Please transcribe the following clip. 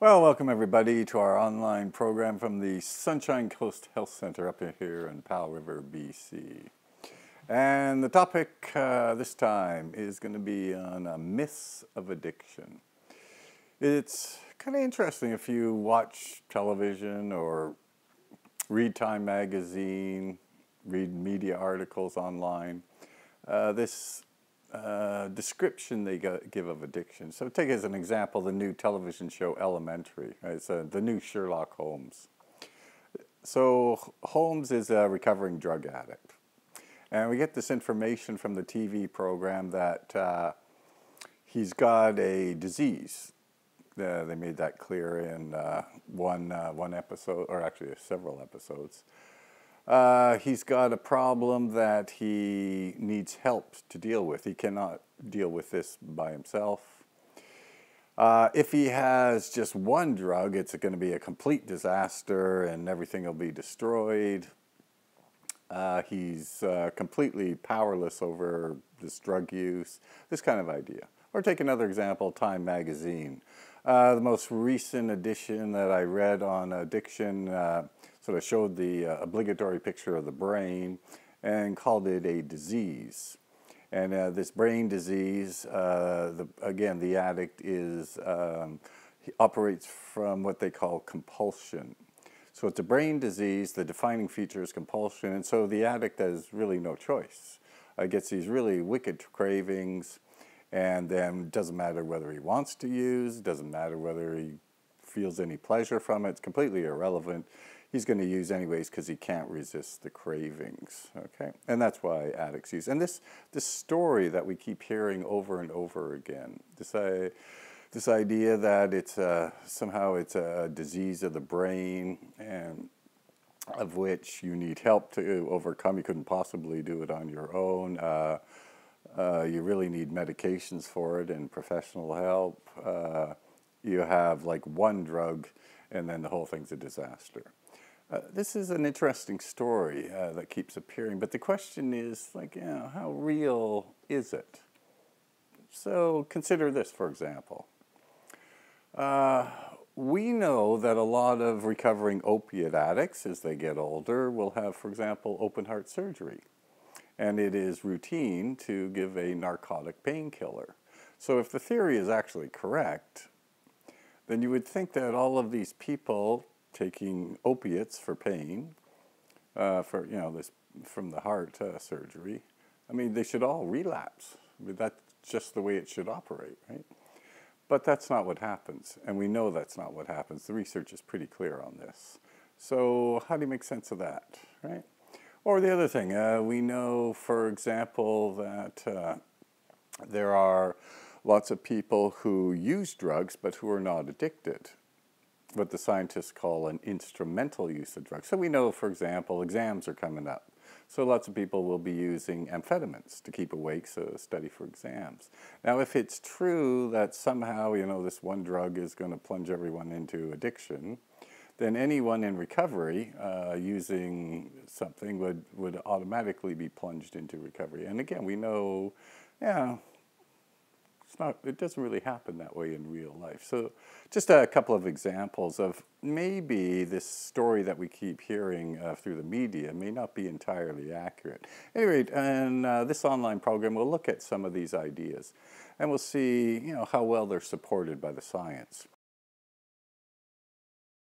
Well, welcome everybody to our online program from the Sunshine Coast Health Center up here in Powell River, BC. And the topic uh, this time is going to be on uh, myths of addiction. It's kind of interesting if you watch television or read Time magazine, read media articles online. Uh, this uh, description they give of addiction. So take as an example the new television show Elementary. It's uh, the new Sherlock Holmes. So Holmes is a recovering drug addict. And we get this information from the TV program that uh, he's got a disease. Uh, they made that clear in uh, one, one episode, or actually several episodes. Uh, he's got a problem that he needs help to deal with. He cannot deal with this by himself. Uh, if he has just one drug, it's going to be a complete disaster and everything will be destroyed. Uh, he's uh, completely powerless over this drug use, this kind of idea. Or take another example, Time Magazine. Uh, the most recent edition that I read on addiction uh, sort of showed the uh, obligatory picture of the brain and called it a disease. And uh, this brain disease, uh, the, again, the addict is um, operates from what they call compulsion. So it's a brain disease. The defining feature is compulsion, and so the addict has really no choice. Uh, gets these really wicked cravings, and then doesn't matter whether he wants to use, doesn't matter whether he feels any pleasure from it. It's completely irrelevant he's going to use anyways because he can't resist the cravings. Okay, and that's why addicts use. And this this story that we keep hearing over and over again. This uh, this idea that it's uh, somehow it's a disease of the brain and of which you need help to overcome. You couldn't possibly do it on your own. Uh, uh, you really need medications for it and professional help. Uh, you have like one drug, and then the whole thing's a disaster. Uh, this is an interesting story uh, that keeps appearing, but the question is, like, you know, how real is it? So consider this, for example. Uh, we know that a lot of recovering opiate addicts, as they get older, will have, for example, open heart surgery. And it is routine to give a narcotic painkiller. So if the theory is actually correct, then you would think that all of these people taking opiates for pain, uh, for you know this from the heart uh, surgery. I mean, they should all relapse. I mean, that's just the way it should operate, right? But that's not what happens, and we know that's not what happens. The research is pretty clear on this. So how do you make sense of that, right? Or the other thing, uh, we know, for example, that uh, there are lots of people who use drugs but who are not addicted what the scientists call an instrumental use of drugs. So we know, for example, exams are coming up. So lots of people will be using amphetamines to keep awake, so study for exams. Now, if it's true that somehow, you know, this one drug is going to plunge everyone into addiction, then anyone in recovery uh, using something would, would automatically be plunged into recovery. And again, we know, yeah, it's not, it doesn't really happen that way in real life. So just a couple of examples of maybe this story that we keep hearing uh, through the media may not be entirely accurate. Anyway, in uh, this online program, we'll look at some of these ideas and we'll see, you know, how well they're supported by the science.